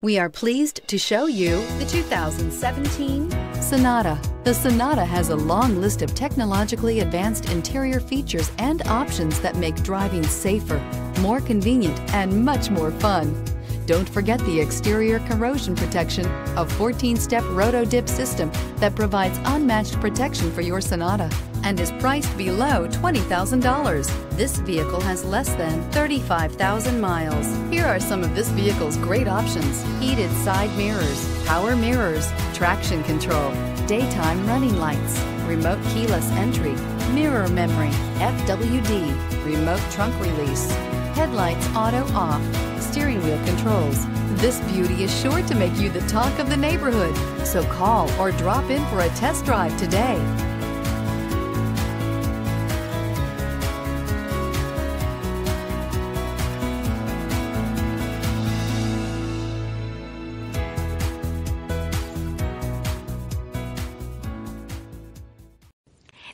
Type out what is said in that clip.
We are pleased to show you the 2017 Sonata. The Sonata has a long list of technologically advanced interior features and options that make driving safer, more convenient, and much more fun. Don't forget the exterior corrosion protection, a 14-step roto-dip system that provides unmatched protection for your Sonata and is priced below $20,000. This vehicle has less than 35,000 miles. Here are some of this vehicle's great options. Heated side mirrors, power mirrors, traction control, daytime running lights, remote keyless entry, mirror memory, FWD, remote trunk release, headlights auto off, steering wheel controls. This beauty is sure to make you the talk of the neighborhood. So call or drop in for a test drive today.